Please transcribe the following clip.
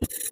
you